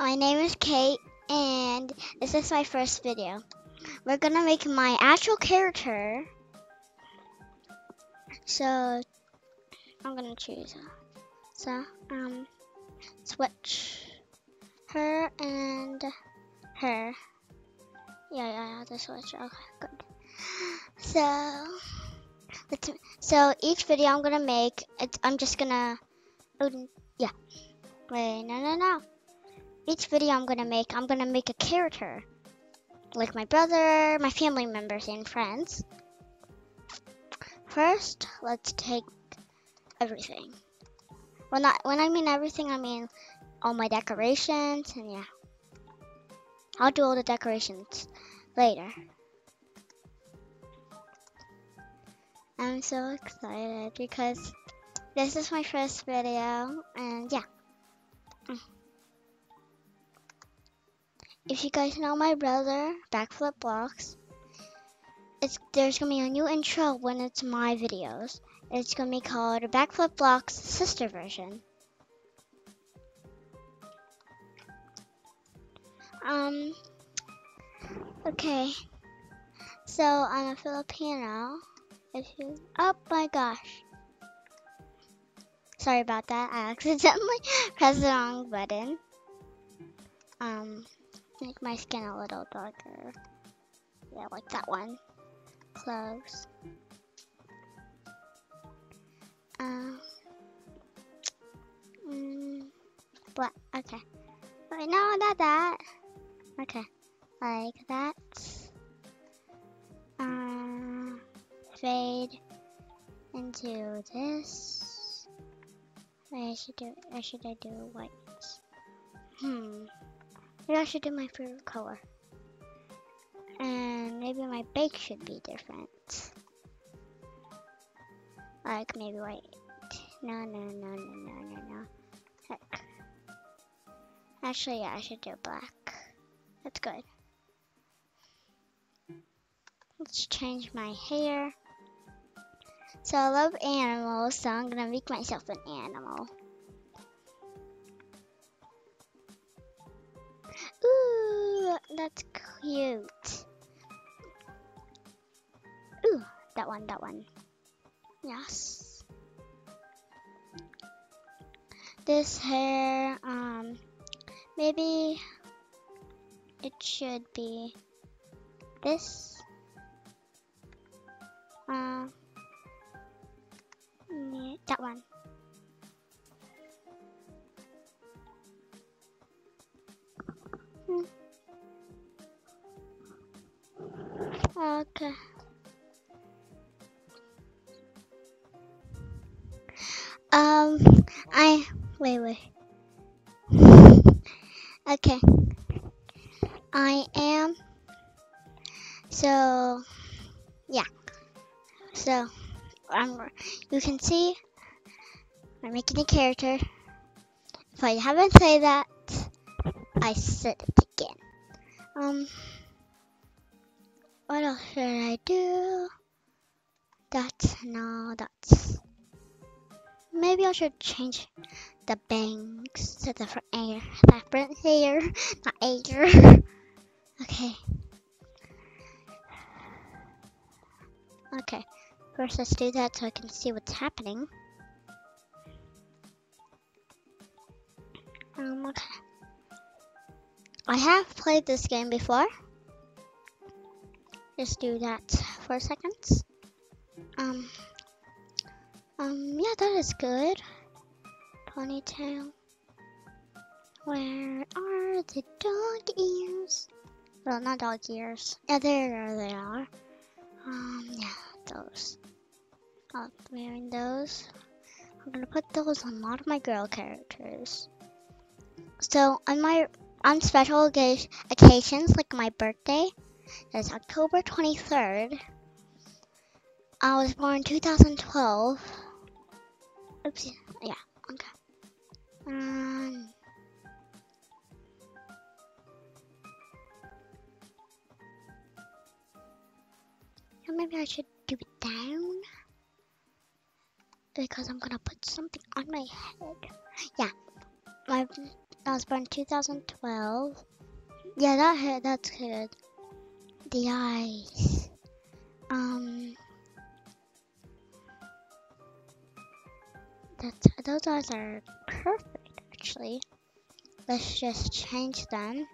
My name is Kate, and this is my first video. We're gonna make my actual character. So, I'm gonna choose. So, um, switch her and her. Yeah, yeah, yeah, the switch. Okay, good. So, let's, so each video I'm gonna make, it's, I'm just gonna, yeah. Wait, no, no, no each video I'm gonna make, I'm gonna make a character. Like my brother, my family members, and friends. First, let's take everything. Well, not when I mean everything, I mean all my decorations, and yeah. I'll do all the decorations later. I'm so excited because this is my first video, and yeah. If you guys know my brother, BackFlipBlox, it's there's gonna be a new intro when it's my videos. It's gonna be called BackFlipBlox Sister Version. Um. Okay. So I'm a Filipino. If you, oh my gosh. Sorry about that. I accidentally pressed the wrong button. Um make my skin a little darker. Yeah, like that one. Close. Um, mm, black. Okay. Wait, no, not that. Okay. Like that. Um, fade into this. I should do. I should I do white? Hmm. Maybe I should do my favorite color. And maybe my bake should be different. Like maybe white. No, no, no, no, no, no, no. Heck. Actually, yeah, I should do black. That's good. Let's change my hair. So I love animals, so I'm gonna make myself an animal. That's cute. Ooh, that one, that one. Yes. This hair, um, maybe it should be this. Yeah, that one. Hmm. Okay. Um, I wait, wait. okay. I am. So, yeah. So, I'm. You can see I'm making a character. If I haven't said that, I said it again. Um. What else should I do? That's no, that's. Maybe I should change the bangs to the front hair. Front hair, not hair. okay. Okay. First, let's do that so I can see what's happening. Um, okay. I have played this game before. Just do that for a second. Um, um, yeah, that is good. Ponytail. Where are the dog ears? Well, not dog ears. Yeah, there they are. Um, yeah, those. I'm wearing those. I'm gonna put those on a lot of my girl characters. So on my on special occasions like my birthday, it's October 23rd. I was born 2012. Oops. Yeah. Okay. Um. Maybe I should do it down because I'm gonna put something on my head. Yeah. my I was born 2012. Yeah, that that's good. The eyes. Um. That's, those eyes are perfect, actually. Let's just change them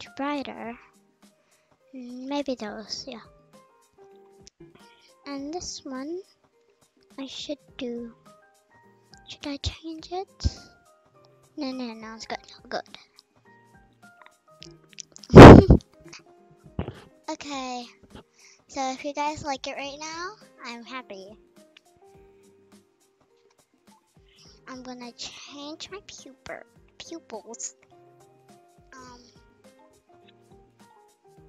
to brighter. Maybe those, yeah. And this one, I should do. Should I change it? No, no, no, it's good, good. Okay, so if you guys like it right now, I'm happy. I'm gonna change my pupil pupils. Um,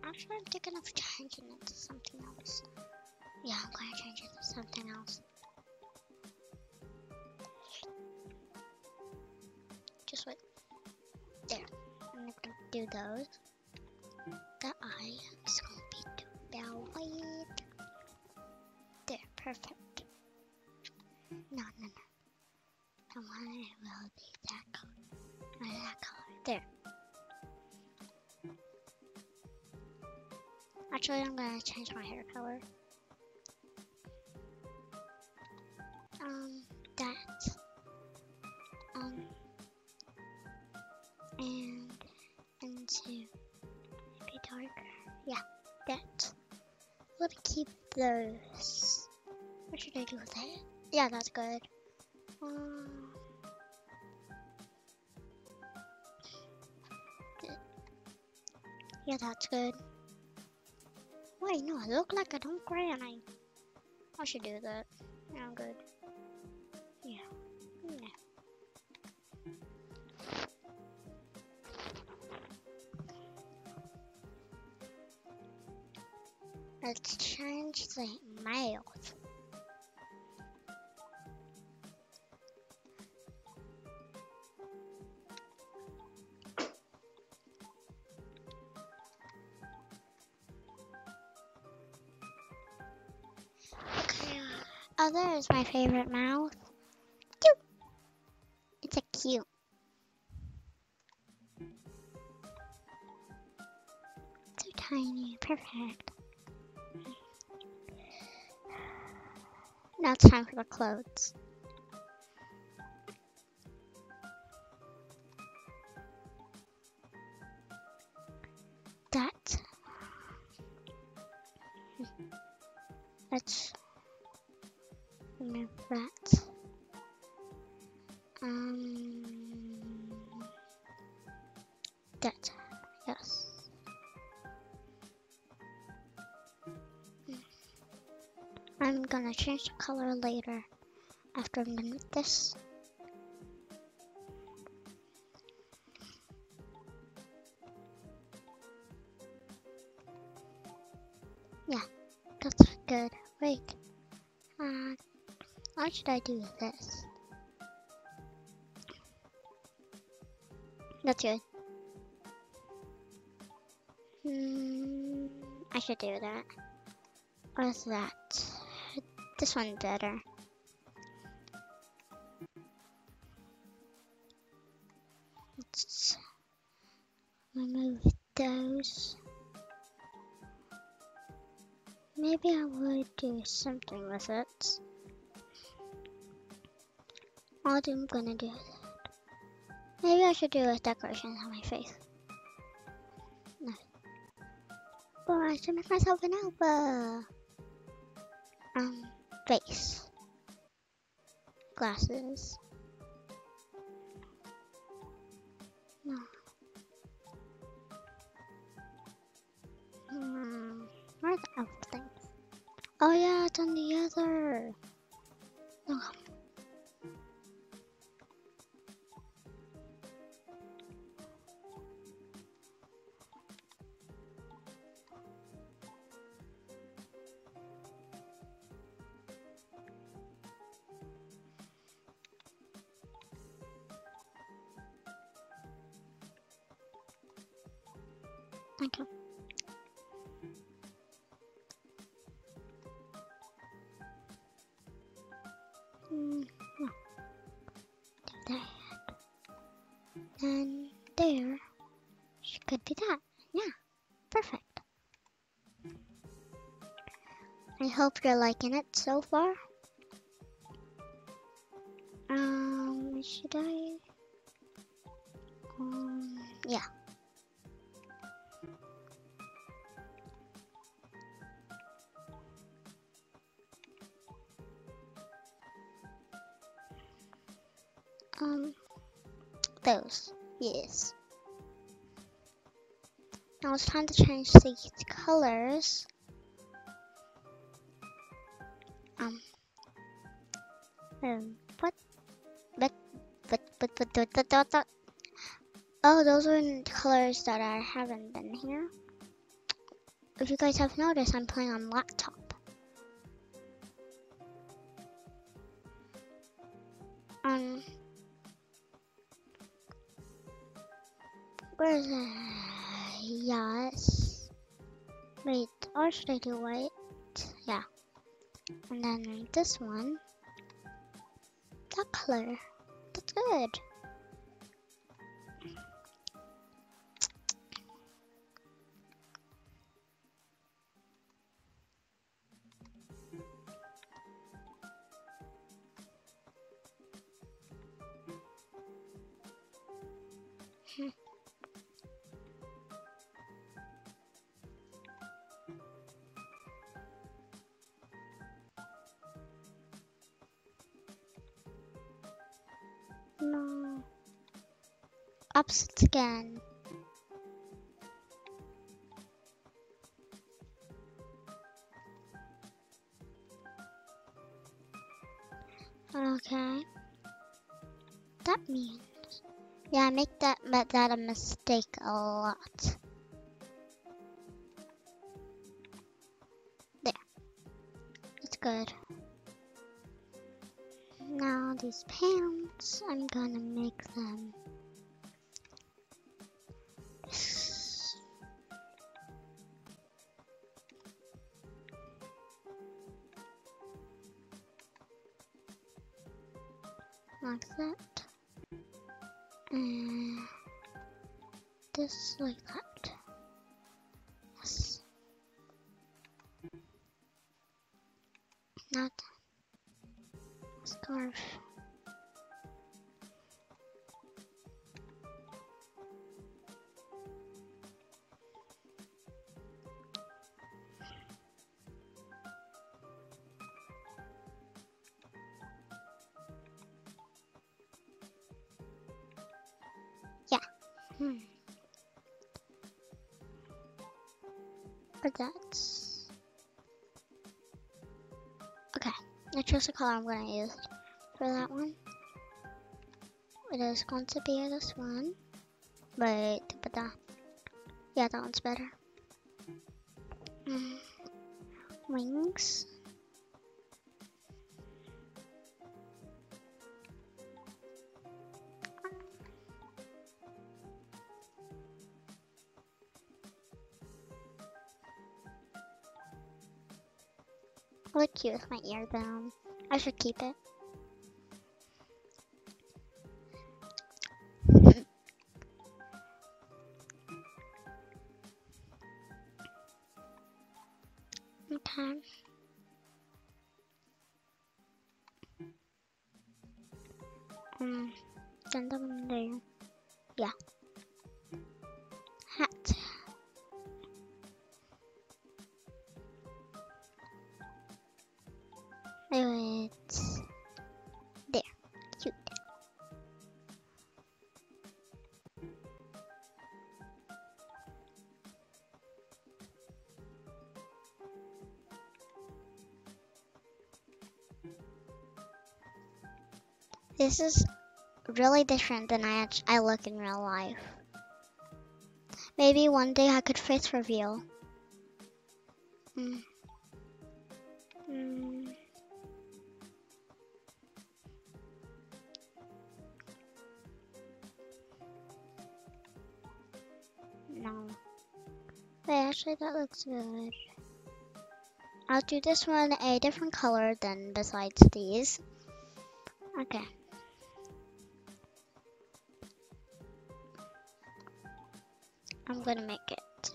actually, I'm thinking of changing it to something else. Yeah, I'm gonna change it to something else. Just wait. There. I'm gonna do those. The eye is gonna be too white. There, perfect. No, no, no. The one will be that color. Or that color. There. Actually, I'm gonna change my hair color. Um, that. Um, and into Yeah, that. Let me keep those. What should I do with that? Yeah, that's good. Um, yeah, that's good. Wait, no, I look like I don't cry and I, I should do that. Yeah, I'm good. There is my favorite mouth. Cute. It's a cute. So tiny. Perfect. Now it's time for the clothes. That. Hmm. Let's that. Um, that. Yes. I'm gonna change the color later after I'm done with this. What should I do with this? That's good. Hmm, I should do that. Or is that? This one better. Let's remove those. Maybe I would do something with it. What I'm gonna do with it. Maybe I should do a decoration on my face. No. But I should make myself an elbow. Um, face. Glasses. No. Hmm. Where are the elf things? Oh yeah, it's on the other. Okay. -hmm. That. And there she could be that. Yeah. Perfect. I hope you're liking it so far. Yes. Now it's time to change the colors. Um, um, what? But, but, but, but, but, but, but. Oh, those are the colors that I haven't been here. If you guys have noticed, I'm playing on laptop. Where's it? Yes. Wait, or should I do white? Yeah. And then this one. That color. That's good. Opposites again. Okay. That means yeah, I make that but that a mistake a lot. There. It's good. Now these pants, I'm gonna make them like that. Uh, and this like that. Hmm. That's okay. I chose the color I'm gonna use for that one. It is going to be this one. Wait, but that yeah, that one's better. Mm. Wings. Look cute with my earbone. I should keep it. This is really different than I I look in real life. Maybe one day I could face reveal. Mm. Mm. No. Wait, actually that looks good. I'll do this one a different color than besides these. Okay. I'm gonna make it.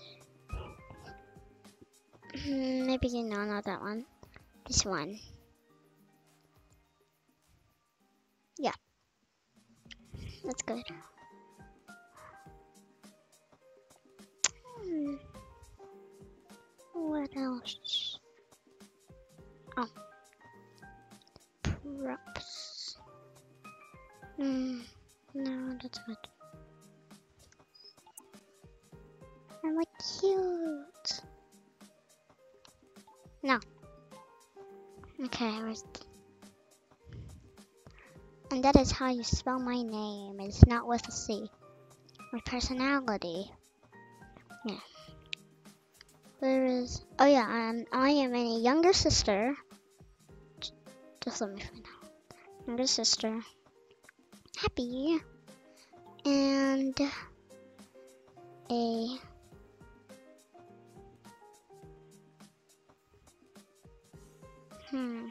Hmm, Maybe no, not that one. This one. Yeah. That's good. Hmm. What else? Oh. Props. Hmm. No, that's good. I'm like cute. No. Okay, and that is how you spell my name. It's not with a C. My personality. Yeah. Where is? Oh yeah, um, I am a younger sister. Just let me find out. Younger sister. Happy. And a Hmm.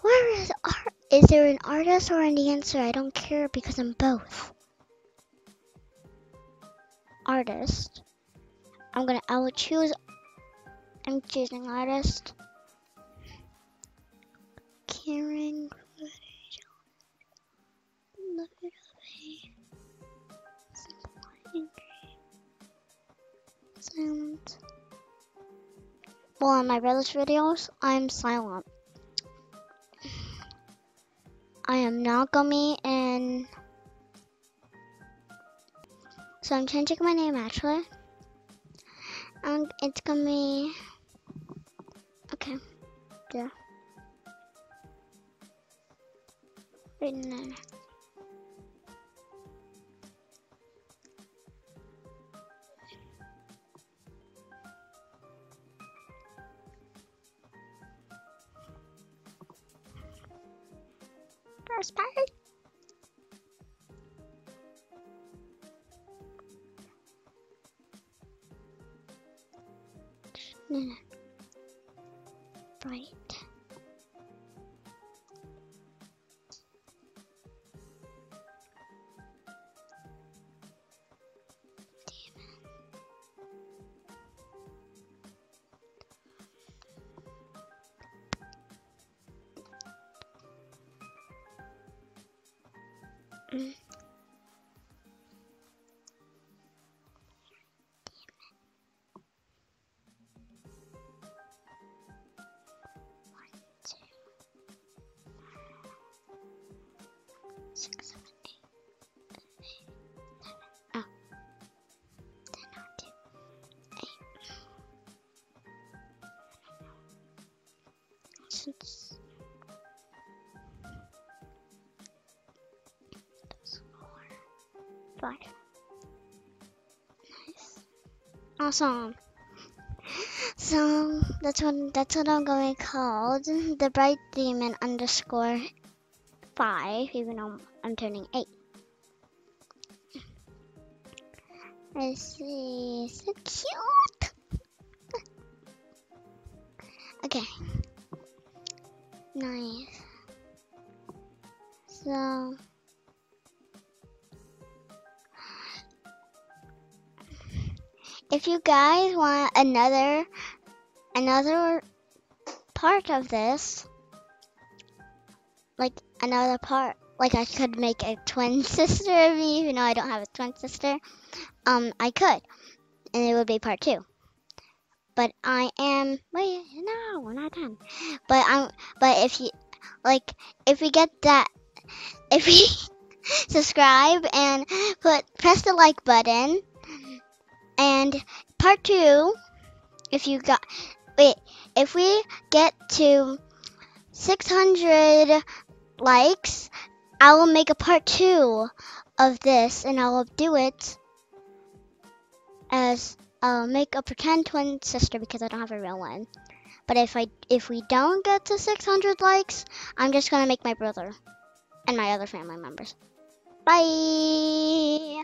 Where is art? Is there an artist or an dancer? I don't care because I'm both. Artist. I'm gonna. I will choose. I'm choosing artist. Caring. Silent. Well, on my brother's videos, I'm silent. I am not gummy and so I'm changing my name actually. And it's gonna be okay. Yeah. Right now. First part. No, no. Right. Six, seven, eight, eight, seven. Oh. Eight. Six. Five. Nice. Awesome. So that's what that's what I'm going to call the bright demon underscore five, even though I'm turning eight. Let's see, so cute. okay, nice. So. If you guys want another another part of this, like another part, like I could make a twin sister of me, even though I don't have a twin sister. Um, I could, and it would be part two. But I am wait, no, we're not done. But I'm, but if you like, if we get that, if we subscribe and put press the like button and part two, if you got, wait, if we get to 600 likes, I will make a part two of this and I will do it as I'll make a pretend twin sister because I don't have a real one. But if I if we don't get to 600 likes, I'm just gonna make my brother and my other family members. Bye.